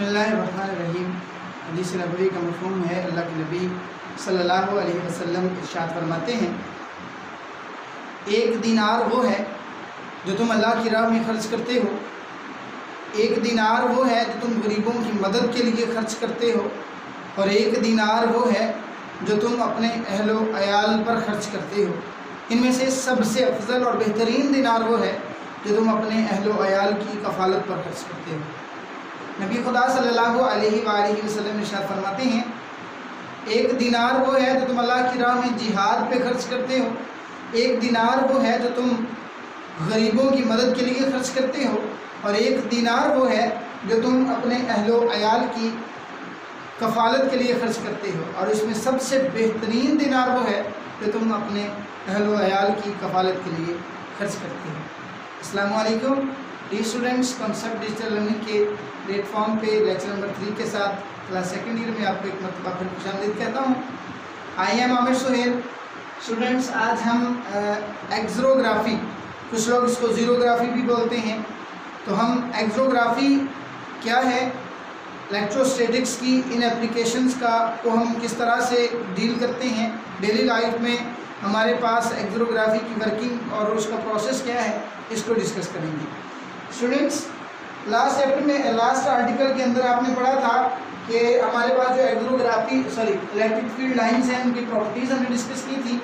बसमीम हदीस नबी का मफहम है, अल्लाह के नबी सल्लल्लाहु अलैहि वसल्लम इरशाद फरमाते हैं, एक दिनार वो है जो तुम अल्लाह की राह में खर्च करते हो। एक दिनार वो है जो तुम गरीबों की मदद के लिए खर्च करते हो। और एक दिनार वो है जो तुम अपने अहलो अयाल पर खर्च करते हो। इनमें से सबसे अफजल और बेहतरीन दिनार वो है जो तुम अपने अहलो अयाल की कफालत पर खर्च करते हो। नबी खुदा सल्लल्लाहु अलैहि वसल्लम फरमाते हैं, एक दिनार वो है जो तुम अल्लाह की राह में जिहाद पे खर्च करते हो, एक दिनार वो है जो तुम गरीबों की मदद के लिए खर्च करते हो, और एक दिनार वो है जो तुम अपने अहलो अयाल की कफालत के लिए खर्च करते हो, और इसमें सबसे बेहतरीन दिनार वो है जो तुम अपने अहलो अयाल की कफालत के लिए खर्च करते हो। असलकुम डी स्टूडेंट्स कॉन्सेप्ट डिजिटल लर्निंग के प्लेटफॉर्म पे लेक्चर नंबर थ्री के साथ क्लास सेकेंड ईयर में आपको एक मरतबा फिर खुश कहता हूँ। I am Aamir Suhail students आज हम एक्सरोग्राफी कुछ लोग इसको ज़ीरोग्राफी भी बोलते हैं। तो हम एक्सरोग्राफी क्या है? इलेक्ट्रोस्टेटिक्स की इन एप्लीकेशंस का को हम किस तरह से डील करते हैं? डेली लाइफ में हमारे पास एक्सरोग्राफी की वर्किंग और उसका प्रोसेस क्या है? इसको डिस्कस करेंगे। स्टूडेंट्स लास्ट चैप्टर में लास्ट आर्टिकल के अंदर आपने पढ़ा था कि हमारे पास जो xerography sorry electric field lines हैं, उनकी प्रॉपर्टीज़ हमने डिस्कस की थी।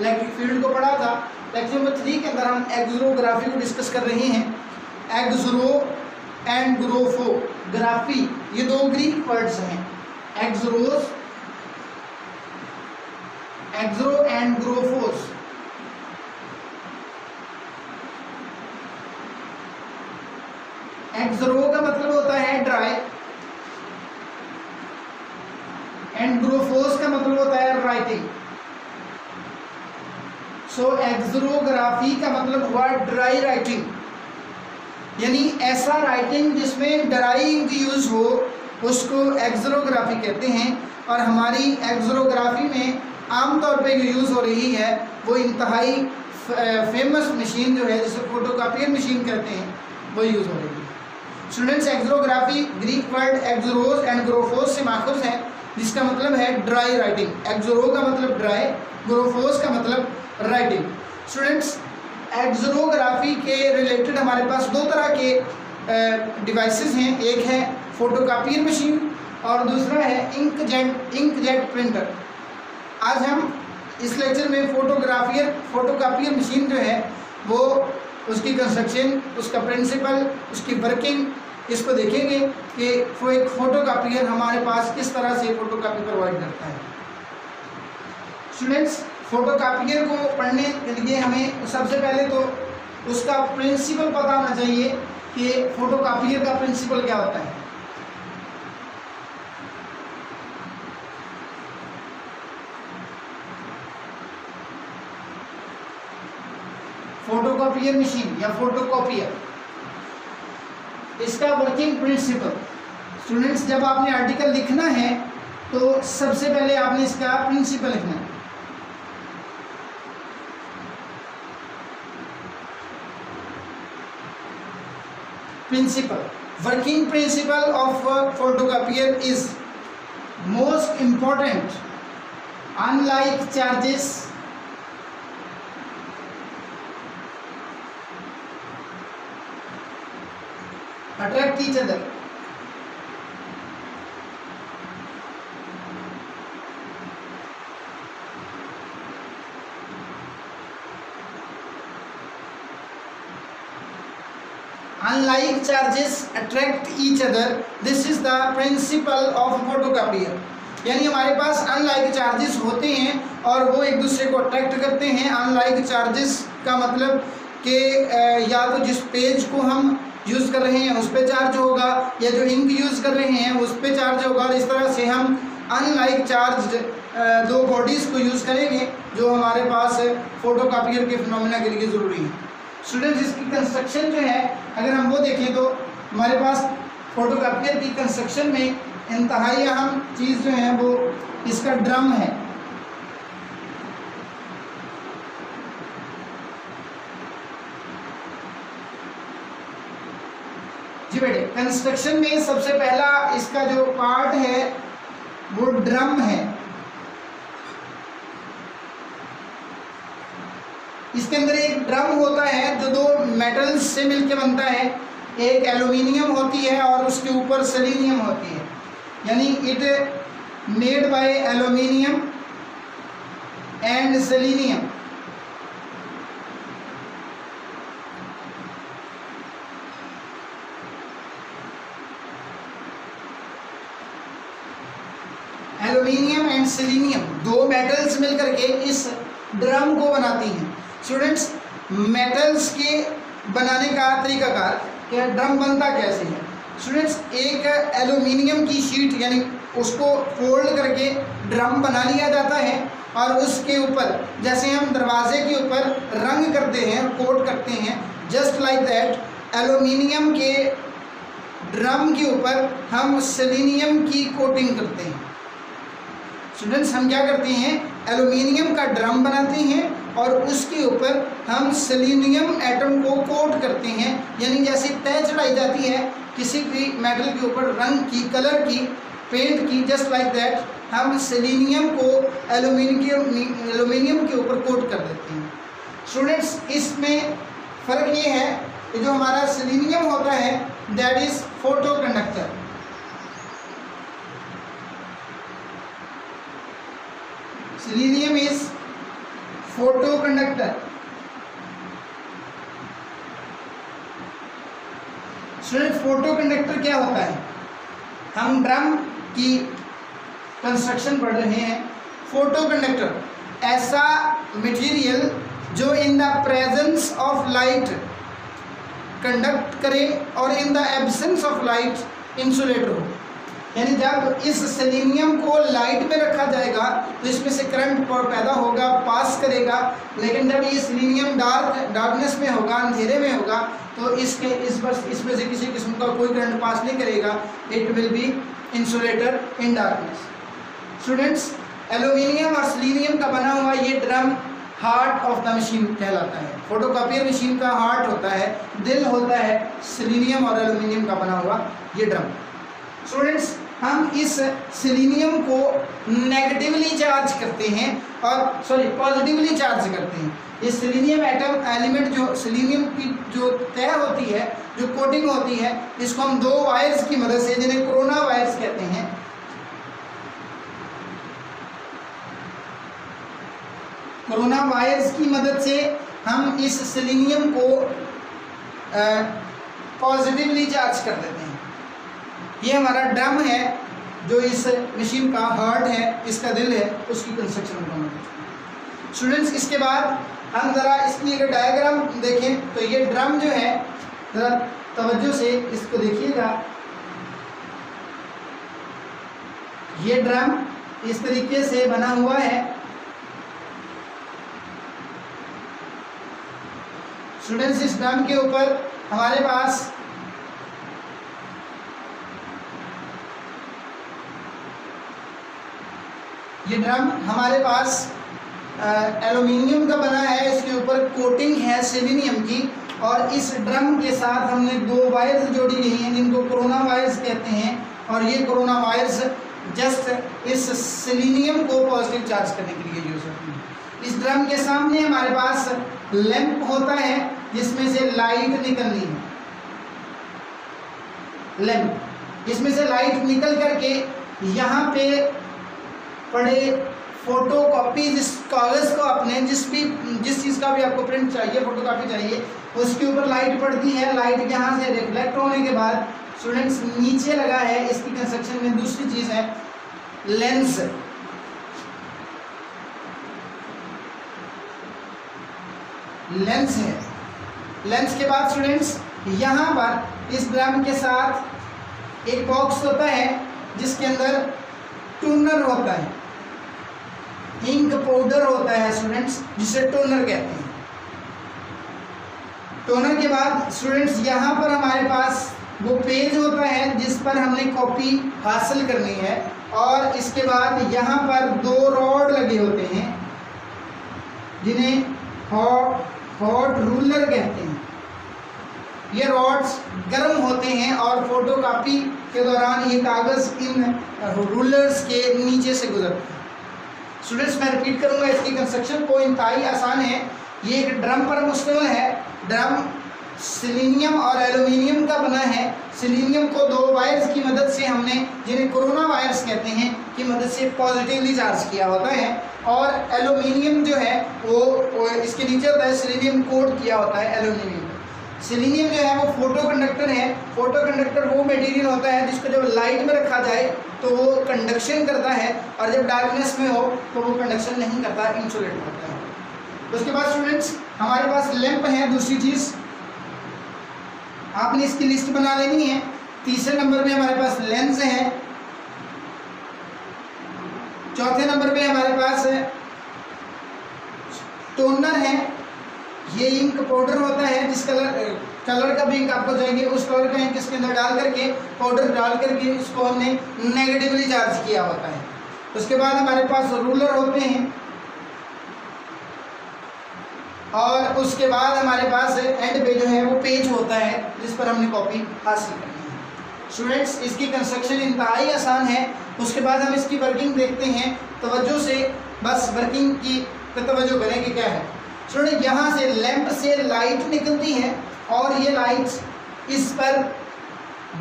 इलेक्ट्रिक फ़ील्ड को पढ़ा था। लेक्चर नंबर थ्री के अंदर हम एक्सरोग्राफी को डिस्कस कर रहे हैं। एग्जरो एंड ग्रोफो ग्राफी ये दो ग्रीक वर्ड्स हैं। एक्सरोस एक्सरो एंड ग्रोफोस एक्सरो का मतलब होता है ड्राई एंड ग्रोफोस का मतलब होता है राइटिंग सो एक्सरोग्राफी का मतलब हुआ ड्राई राइटिंग यानी ऐसा राइटिंग जिसमें ड्राई इंक यूज़ हो, उसको एक्सरोग्राफी कहते हैं। और हमारी एक्सरोग्राफी में आमतौर पे जो यूज़ हो रही है, वो इंतहाई फ़ेमस मशीन जो है, जिसे फोटोकॉपियर मशीन कहते हैं, वो यूज़ हो रही है। Students xerography Greek word xeros and graphos से माखुज है, जिसका मतलब है ड्राई राइटिंग एक्सरो का मतलब ड्राई ग्रोफोस का मतलब राइटिंग स्टूडेंट्स एक्सरोग्राफी के रिलेटेड हमारे पास दो तरह के डिवाइसेस हैं. एक है फोटोकॉपियर मशीन और दूसरा है ink jet ink jet printer आज हम इस लेक्चर में फोटोग्राफियर फोटोकॉपियर मशीन जो है, वो उसकी कंस्ट्रक्शन उसका प्रिंसिपल उसकी वर्किंग इसको देखेंगे कि वो एक फ़ोटो कापियर हमारे पास किस तरह से फ़ोटो कापी प्रोवाइड करता है। स्टूडेंट्स फ़ोटो कापियर को पढ़ने के लिए हमें सबसे पहले तो उसका प्रिंसिपल पता होना चाहिए कि फ़ोटो कापियर का प्रिंसिपल क्या होता है। फोटोकॉपियर मशीन या फोटोकॉपियर इसका वर्किंग प्रिंसिपल स्टूडेंट्स जब आपने आर्टिकल लिखना है तो सबसे पहले आपने इसका प्रिंसिपल लिखना है। Principle working principle of uh, is most most unlike unlike charges attract each other unlike charges attract each other this is the principle of photocopier यानी हमारे पास अनलाइक चार्जेस होते हैं और वो एक दूसरे को अट्रैक्ट करते हैं अनलाइक चार्जेस का मतलब कि या तो जिस पेज को हम यूज़ कर रहे हैं, उस पर चार्ज होगा, या जो इंक यूज़ कर रहे हैं, उस पर चार्ज होगा। और इस तरह से हम अनलाइक चार्ज दो बॉडीज़ को यूज़ करेंगे, जो हमारे पास फोटोकॉपियर के फिनोमिना के लिए ज़रूरी है। स्टूडेंट्स इसकी कंस्ट्रक्शन जो है, अगर हम वो देखें तो हमारे पास फोटोकॉपियर की कंस्ट्रक्शन में इंतहाई अहम चीज़ जो है वो इसका ड्रम है जी बेटे कंस्ट्रक्शन में सबसे पहला इसका जो पार्ट है, वो ड्रम है। इसके अंदर एक ड्रम होता है, जो दो मेटल्स से मिलकर बनता है। एक एल्यूमिनियम होती है और उसके ऊपर सेलिनियम होती है। यानी it made by aluminium and selenium aluminium and selenium दो मेटल्स मिलकर के इस ड्रम को बनाती हैं। स्टूडेंट्स मेटल्स के बनाने का तरीकाकार, क्या ड्रम बनता कैसे है? स्टूडेंट्स एक एल्यूमिनियम की शीट यानी उसको फोल्ड करके ड्रम बना लिया जाता है और उसके ऊपर, जैसे हम दरवाजे के ऊपर रंग करते हैं, कोट करते हैं जस्ट लाइक दैट एल्यूमिनियम के ड्रम के ऊपर हम सेलिनियम की कोटिंग करते हैं। स्टूडेंट्स हम क्या करते हैं? एल्यूमिनियम का ड्रम बनाते हैं और उसके ऊपर हम सेलिनियम एटम को कोट करते हैं। यानी जैसे तय चढ़ाई जाती है, किसी भी मेटल के ऊपर, रंग की कलर की पेंट की जस्ट लाइक दैट हम सेलिनियम को एल्यूमिनियम एल्यूमिनियम के ऊपर कोट कर देते हैं। स्टूडेंट्स इसमें फ़र्क ये है कि जो हमारा सेलिनियम होता है that is photo conductor photoconductor. Student photo conductor क्या होता है? हम ड्रम की कंस्ट्रक्शन पढ़ रहे हैं। फ़ोटो कंडक्टर ऐसा मटेरियल जो in the presence of light conduct करे और in the absence of light insulator हो। यानी जब इस सेलिनियम को लाइट में रखा जाएगा तो इसमें से करंट पैदा होगा पास करेगा। लेकिन जब ये सेलिनियम डार्क डार्कनेस में होगा, अंधेरे में होगा तो इसके, इस बस इसमें से किसी किस्म का कोई करंट पास नहीं करेगा। It will be insulator in darkness students aluminium और सेलिनियम का बना हुआ ये drum heart of the machine कहलाता है। फोटोकॉपियर मशीन का हार्ट होता है, दिल होता है सेलिनियम और एल्यूमिनियम का बना हुआ ये ड्रम स्टूडेंट्स हम इस सिलीनियम को नेगेटिवली चार्ज करते हैं और सॉरी पॉजिटिवली चार्ज करते हैं। ये सिलीनियम एटम एलिमेंट जो सिलीनियम की जो तय होती है, जो कोटिंग होती है, इसको हम दो वायर्स की मदद से, जिन्हें कोरोना वायर्स कहते हैं कोरोना वायर्स की मदद से हम इस सिलीनियम को पॉजिटिवली चार्ज कर देते हैं। ये हमारा ड्रम है, जो इस मशीन का हार्ट है, इसका दिल है, उसकी कंस्ट्रक्शन बनाना स्टूडेंट्स इसके बाद हम ज़रा इसकी अगर डायग्राम देखें। तो ये ड्रम जो है, ज़रा तवज्जो से इसको देखिएगा। ये ड्रम इस तरीके से बना हुआ है। स्टूडेंट्स इस ड्रम के ऊपर हमारे पास ये ड्रम हमारे पास एलुमिनियम का बना है, इसके ऊपर कोटिंग है सेलिनियम की, और इस ड्रम के साथ हमने दो वायर्स जोड़ी गई हैं, जिनको कोरोना वायर्स कहते हैं, और ये कोरोना वायर्स जस्ट इस सेलिनियम को पॉजिटिव चार्ज करने के लिए यूज़ होती है। इस ड्रम के सामने हमारे पास लैंप होता है, जिसमें से लाइट निकलनी है। लैंप इसमें से लाइट निकल करके यहाँ पे पढ़े फ़ोटो कॉपी जिस कागज़ को अपने जिस भी, जिस चीज़ का भी आपको प्रिंट चाहिए फ़ोटो कॉपी चाहिए, उसके ऊपर लाइट पड़ती है। लाइट यहाँ से रिफ्लेक्ट होने के बाद स्टूडेंट्स नीचे लगा है, इसकी कंस्ट्रक्शन में दूसरी चीज़ है लेंस लेंस है। लेंस के बाद स्टूडेंट्स यहाँ पर इस ड्रम के साथ एक बॉक्स होता है, जिसके अंदर टूनर होता है। इंक पाउडर होता है स्टूडेंट्स जिसे टोनर कहते हैं। टोनर के बाद स्टूडेंट्स यहाँ पर हमारे पास वो पेज होता है जिस पर हमने कॉपी हासिल करनी है और इसके बाद यहाँ पर दो रॉड लगे होते हैं, जिन्हें हॉट हॉट रूलर कहते हैं। ये रॉड्स गर्म होते हैं और फ़ोटो कापी के दौरान ये कागज़ इन रूलर्स के नीचे से गुजरते हैं। स्टूडेंट्स मैं रिपीट करूँगा इसकी कंस्ट्रक्शन को इंतहाई आसान है। ये एक ड्रम पर मुश्तमिल है। ड्रम सिलीनियम और एल्यूमिनियम का बना है। सिलीनियम को दो वायर्स की मदद से हमने जिन्हें कोरोना वायर्स कहते हैं की मदद से पॉजिटिवली चार्ज किया होता है। और एल्यूमिनियम जो है वो, इसके नीचे होता है सिलीनियम कोट किया होता है एल्यूमिनियम सिलीनियम जो है वो फ़ोटो कंडक्टर है। फ़ोटो कंडक्टर वो मटेरियल होता है जिसको जब लाइट में रखा जाए तो वो कंडक्शन करता है, और जब डार्कनेस में हो तो वो कंडक्शन नहीं करता इंसुलेट करता है। उसके बाद स्टूडेंट्स हमारे पास लैंप है, दूसरी चीज़। आपने इसकी लिस्ट बना लेनी है। तीसरे नंबर पे हमारे पास लेंस है। चौथे नंबर पे हमारे पास टोनर है। ये इंक पाउडर होता है, जिस कलर कलर का भी इंक आपको चाहिए, उस कलर का इंक इसके अंदर डाल करके पाउडर डाल करके इसको हमने नेगेटिवली चार्ज किया होता है। उसके बाद हमारे पास रूलर होते हैं। और उसके बाद हमारे पास एंड पे जो है वो पेज होता है, जिस पर हमने कॉपी हासिल करनी है। स्टूडेंट्स इसकी कंस्ट्रक्शन इंतहाई आसान है। उसके बाद हम इसकी वर्किंग देखते हैं। तवज्जो से, बस वर्किंग की तवज्जो करें कि क्या है। स्टूडेंट यहाँ से लैंप से लाइट निकलती है और ये लाइट इस पर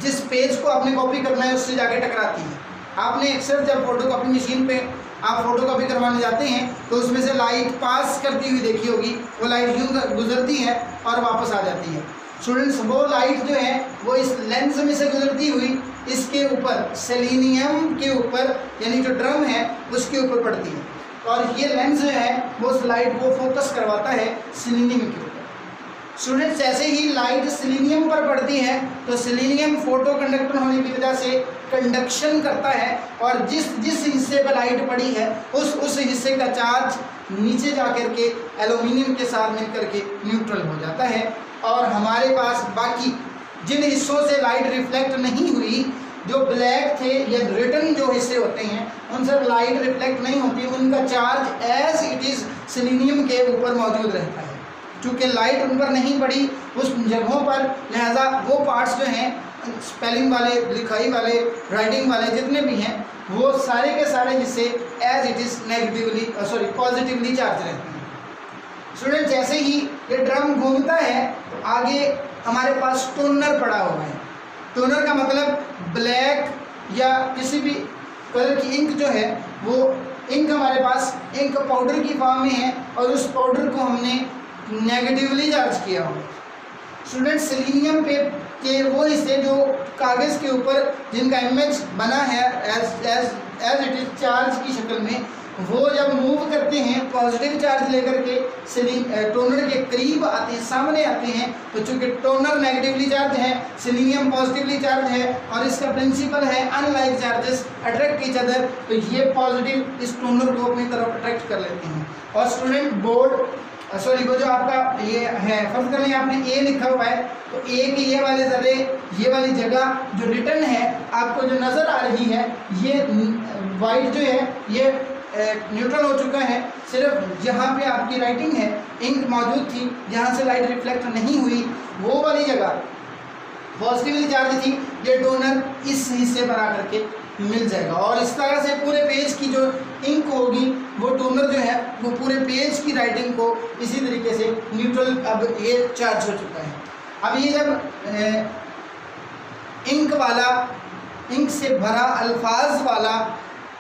जिस पेज को आपने कॉपी करना है, उससे जाके टकराती है। आपने अक्सर जब फ़ोटो कॉपी मशीन पे आप फ़ोटो कॉपी करवाने जाते हैं तो उसमें से लाइट पास करती हुई देखी होगी। वो लाइट यूँ गुजरती है और वापस आ जाती है। स्टूडेंट्स वो लाइट जो है, वो इस लेंस में से गुजरती हुई, इसके ऊपर सेलिनियम के ऊपर, यानी जो ड्रम है, उसके ऊपर पड़ती है। और ये लेंस जो है, वो उस लाइट को फोकस करवाता है सिलीनियम के ऊपर। स्टूडेंट्स जैसे ही लाइट सिलीनियम पर पड़ती है तो सिलीनियम फ़ोटो कंडक्टर होने की वजह से कंडक्शन करता है और जिस जिस हिस्से पर लाइट पड़ी है, उस उस हिस्से का चार्ज नीचे जा कर के एलुमिनियम के साथ मिल कर के न्यूट्रल हो जाता है। और हमारे पास बाकी जिन हिस्सों से लाइट रिफ्लेक्ट नहीं हुई जो ब्लैक थे या रिटर्न जो हिस्से होते हैं उन सब लाइट रिफ्लेक्ट नहीं होती, उनका charge as it is selenium के ऊपर मौजूद रहता है। चूँकि लाइट उन पर नहीं पड़ी, उस जगहों पर, लिहाजा वो पार्ट्स जो हैं स्पेलिंग वाले, लिखाई वाले राइटिंग वाले जितने भी हैं, वो सारे के सारे हिस्से as it is negatively sorry positively charge रहते हैं। स्टूडेंट जैसे ही ये ड्रम घूमता है तो आगे हमारे पास टोनर पड़ा हुआ है। टोनर का मतलब ब्लैक या किसी भी कलर की इंक जो है, वो इंक हमारे पास इंक पाउडर की फॉर्म में है और उस पाउडर को हमने नेगेटिवली चार्ज किया हो स्टूडेंट सिलीनियम पे, के वो हिस्से जो कागज़ के ऊपर जिनका इमेज बना है as as as it is charge की शक्ल में वो जब मूव करते हैं पॉजिटिव चार्ज लेकर के सिलिंग टोनर के करीब आते हैं सामने आते हैं तो चूँकि टोनर नेगेटिवली चार्ज है सिलीनियम पॉजिटिवली चार्ज है, और इसका प्रिंसिपल है unlike charges attract each other तो ये पॉजिटिव इस टोनर को अपनी तरफ़ अट्रैक्ट कर लेते हैं। और स्टूडेंट बोर्ड सॉरी वो जो आपका ये है, फ़र्ज़ कर लें आपने ए लिखा हुआ है तो ए के ये वाले जरे ये वाली जगह जो रिटर्न है, आपको जो नज़र आ रही है, ये वाइट जो है, ये न्यूट्रल हो चुका है। सिर्फ़ जहाँ पे आपकी राइटिंग है इंक मौजूद थी, जहाँ से लाइट रिफ्लेक्ट नहीं हुई, वो वाली जगह पॉजिटिवली चार्ज थी, ये डोनर इस हिस्से पर आकर के मिल जाएगा। और इस तरह से पूरे पेज की जो इंक होगी, वो टोनर जो है, वो पूरे पेज की राइटिंग को इसी तरीके से न्यूट्रल अब ये चार्ज हो चुका है। अब ये जब इंक वाला इंक से भरा अल्फाज वाला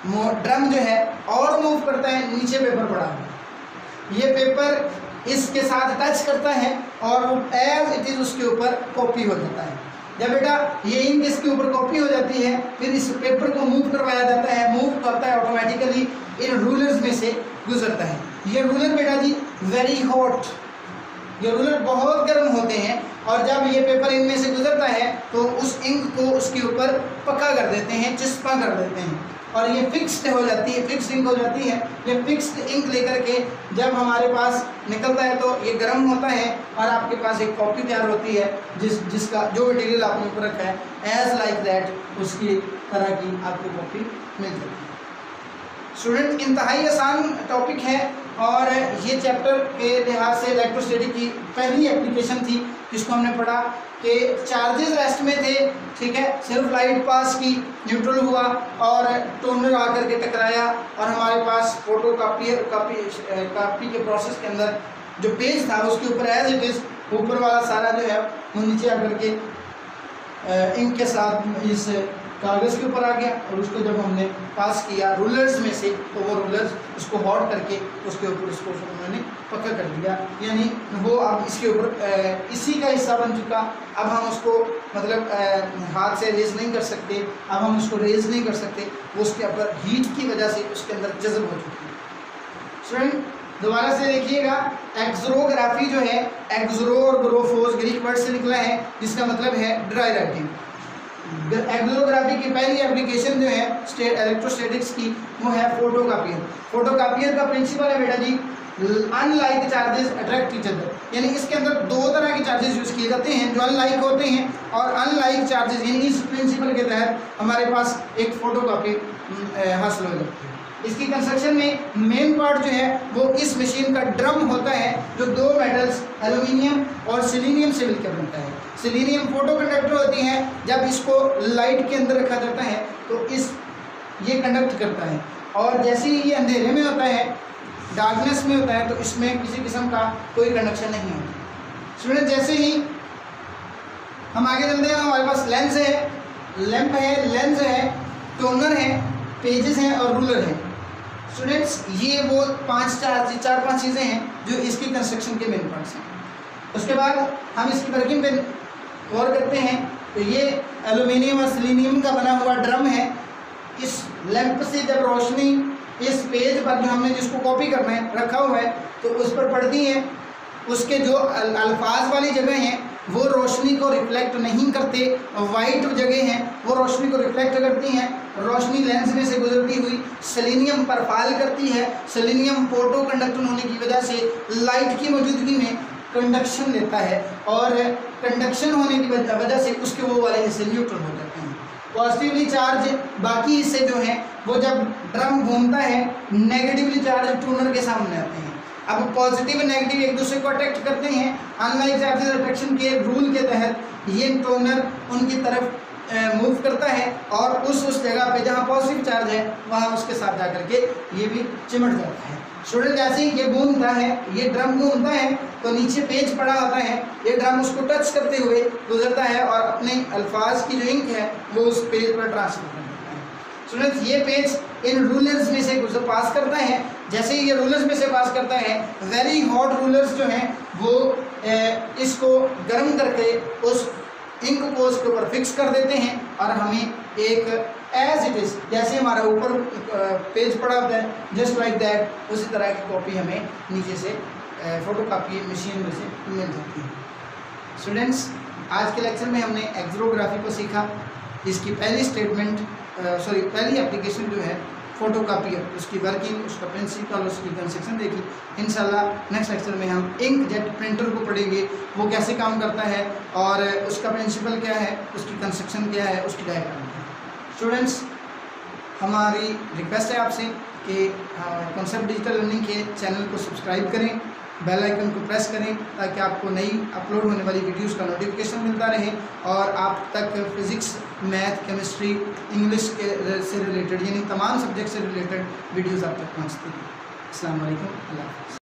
ड्रम जो है और मूव करता है, नीचे पेपर पड़ा हुआ ये पेपर इसके साथ टच करता है और वो एज इट इज़ उसके ऊपर कॉपी हो जाता है। जब बेटा ये इंक इसके ऊपर कॉपी हो जाती है, फिर इस पेपर को मूव करवाया जाता है। मूव करता है ऑटोमेटिकली इन रूलर्स में से गुजरता है। ये रूलर बेटा जी वेरी हॉट ये रूलर बहुत गर्म होते हैं और जब ये पेपर इनमें से गुजरता है तो उस इंक को उसके ऊपर पक्का कर देते हैं चिस्पा कर देते हैं। और ये फिक्स्ड हो जाती है फिक्स इंक हो जाती है। ये फिक्स्ड इंक लेकर के जब हमारे पास निकलता है तो ये गर्म होता है और आपके पास एक कॉपी तैयार होती है, जिस, जिसका, जो मटेरियल आपने ऊपर रखा है एज लाइक दैट उसकी तरह की आपको कॉपी मिल जाती है। स्टूडेंट इंतहाई आसान टॉपिक है और ये चैप्टर के लिहाज से इलेक्ट्रोस्टेटिक की पहली एप्लीकेशन थी, जिसको हमने पढ़ा। कि चार्जेस रेस्ट में थे, ठीक है? सिर्फ़ लाइट पास की न्यूट्रल हुआ और टोनर आकर के टकराया और हमारे पास फ़ोटो कापी कापी कापी के प्रोसेस के अंदर जो पेज था, उसके ऊपर एज इट इज़ ऊपर वाला सारा जो है, वो नीचे आकर के इंक के साथ इस कागज़ के ऊपर आ गया और उसको जब हमने पास किया रूलर्स में से तो वो रूलर्स उसको हॉट करके उसके ऊपर उसको उन्होंने पक्का कर दिया। यानी वो अब इसके ऊपर इसी का हिस्सा बन चुका। अब हम उसको मतलब हाथ से रेज नहीं कर सकते। अब हम उसको रेज नहीं कर सकते। वो उसके ऊपर हीट की वजह से उसके अंदर जज्ब हो चुकी है। स्टूडेंट दोबारा से देखिएगा एक्सरोग्राफी जो है एक्सरो और ग्रोफोज ग्रीक वर्ड से निकला है, जिसका मतलब है ड्राई राइटिंग एक्सरोग्राफी की पहली एप्लीकेशन जो है स्टेट इलेक्ट्रोस्टेटिक्स की, वो है फ़ोटो कापियर फ़ोटो कापियर का प्रिंसिपल है बेटा जी unlike charges attract each other यानी इसके अंदर दो तरह के चार्जेस यूज़ किए जाते हैं, जो अनलाइक होते हैं और अनलाइक चार्जेस यानी इस प्रिंसिपल के तहत हमारे पास एक फ़ोटो कापी हासिल हो जाती है। इसकी कंस्ट्रक्शन में मेन पार्ट जो है, वो इस मशीन का ड्रम होता है, जो दो मेटल्स एल्यूमिनियम और सिलीनियम से मिलकर बनता है। सिलीनियम फ़ोटो कंडक्टर होती है, जब इसको लाइट के अंदर रखा जाता है तो इस, ये कंडक्ट करता है। और जैसे ही ये अंधेरे में होता है डार्कनेस में होता है तो इसमें किसी किस्म का कोई कंडक्शन नहीं होता। स्टूडेंट जैसे ही हम आगे चलते हैं, हमारे पास लेंस है लैंप है लेंस है टोनर है पेजेस हैं और रूलर है। स्टूडेंट्स ये वो पाँच चार चार पाँच चीज़ें हैं जो इसकी कंस्ट्रक्शन के मेन पार्ट्स हैं। उसके बाद हम इसकी वर्किंग पे गौर करते हैं। तो ये एलुमिनियम और सिलीनियम का बना हुआ ड्रम है। इस लैंप से जब रोशनी इस पेज पर जो हमने जिसको कॉपी करना है, रखा हुआ है तो उस पर पड़ती है। उसके जो अल्फाज वाली जगह हैं वो रोशनी को रिफ्लेक्ट नहीं करते वाइट जगह हैं, वो रोशनी को रिफ्लेक्ट करती हैं, रोशनी लेंस में से गुजरती हुई सेलिनियम पर फाल करती है सेलिनियम फ़ोटो कंडक्टर होने की वजह से लाइट की मौजूदगी में कंडक्शन देता है और कंडक्शन होने की वजह से उसके वो वाले हिस्से न्यूट्रल हो जाते हैं। पॉजिटिवली चार्ज बाकी हिस्से जो हैं, वो जब ड्रम घूमता है नेगेटिवली चार्ज टूनर के सामने आते हैं। अब पॉजिटिव नेगेटिव एक दूसरे को अट्रैक्ट करते हैं। अनलाइक चार्जेस अट्रैक्शन के रूल के तहत ये टोनर उनकी तरफ़ मूव करता है और उस उस जगह पे जहाँ पॉजिटिव चार्ज है, वहाँ उसके साथ जा करके ये भी चिमट जाता है। स्टूडेंट जैसे ही ये घूमता है, ये ड्रम घूमता है तो नीचे पेज पड़ा होता है। ये ड्रम उसको टच करते हुए गुजरता है और अपने अल्फाज की जो इंक है, वो उस पेज पर ट्रांसफ़र कर देता है। स्टूडेंट्स ये पेज इन रूलर्स में से गुजर पास करता है। जैसे ही ये रूलर्स में से पास करता है वेरी हॉट रूलर्स जो हैं वो ए, इसको गर्म करके उस इंक को उसके ऊपर फिक्स कर देते हैं और हमें एक एज इट इज़ जैसे हमारा ऊपर पेज पड़ा होता है जस्ट लाइक दैट उसी तरह की कॉपी हमें नीचे से फ़ोटो कापी मशीन में से मिल जाती है। स्टूडेंट्स आज के लेक्चर में हमने एक्सरोग्राफी को सीखा। इसकी पहली स्टेटमेंट सॉरी पहली एप्लीकेशन जो है फ़ोटो कापी उसकी वर्किंग उसका प्रिंसिपल उसकी कंस्ट्रक्शन देखी। इन नेक्स्ट लेक्चर में हम इंक जेट प्रिंटर को पढ़ेंगे। वो कैसे काम करता है और उसका प्रिंसिपल क्या है, उसकी कंस्ट्रक्शन क्या है, उसकी डायग्राम क्या है। स्टूडेंट्स हमारी रिक्वेस्ट है आपसे कि कॉन्सेप्ट डिजिटल लर्निंग के चैनल को सब्सक्राइब करें। बेल आइकन को प्रेस करें ताकि आपको नई अपलोड होने वाली वीडियोस का नोटिफिकेशन मिलता रहे और आप तक फिज़िक्स मैथ केमिस्ट्री इंग्लिश के से रिलेटेड यानी तमाम सब्जेक्ट से रिलेटेड वीडियोस आप तक पहुँचती हैं। अल्लाम अल्लाह